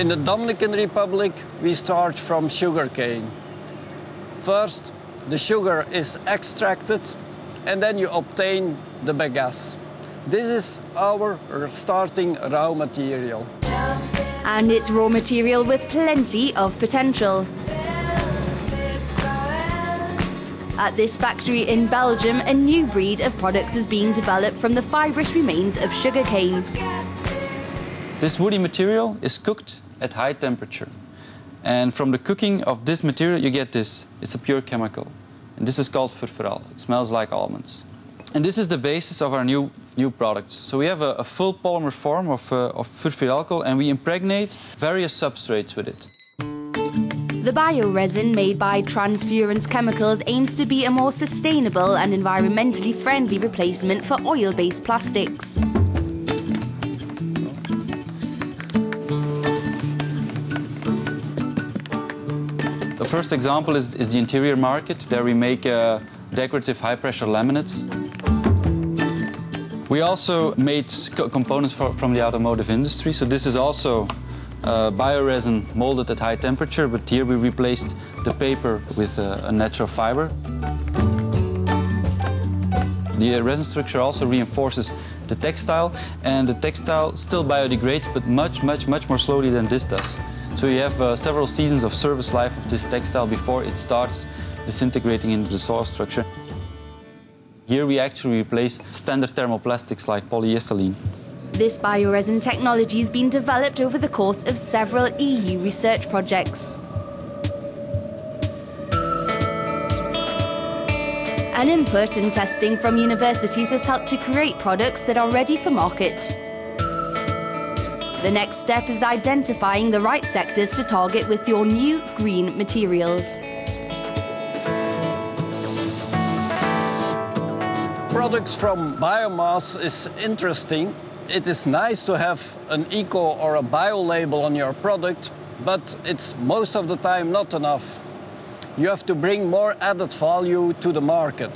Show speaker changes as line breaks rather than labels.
In the Dominican Republic, we start from sugarcane. First, the sugar is extracted and then you obtain the bagasse. This is our starting raw material.
And it's raw material with plenty of potential. At this factory in Belgium, a new breed of products is being developed from the fibrous remains of sugarcane.
This woody material is cooked at high temperature. And from the cooking of this material, you get this. It's a pure chemical. And this is called furfural. It smells like almonds. And this is the basis of our new, new products. So we have a, a full polymer form of, uh, of and we impregnate various substrates with it.
The bioresin made by TransFurans Chemicals aims to be a more sustainable and environmentally friendly replacement for oil-based plastics.
First example is, is the interior market. There we make uh, decorative high-pressure laminates. We also made co components for, from the automotive industry. So this is also uh, bioresin molded at high temperature, but here we replaced the paper with a, a natural fiber. The resin structure also reinforces the textile, and the textile still biodegrades, but much, much, much more slowly than this does. So you have uh, several seasons of service life of this textile before it starts disintegrating into the soil structure. Here we actually replace standard thermoplastics like polyethylene.
This bioresin technology has been developed over the course of several EU research projects. An input and testing from universities has helped to create products that are ready for market. The next step is identifying the right sectors to target with your new green materials.
Products from biomass is interesting it is nice to have an eco or a bio label on your product, but it's most of the time not enough. You have to bring more added value to the market.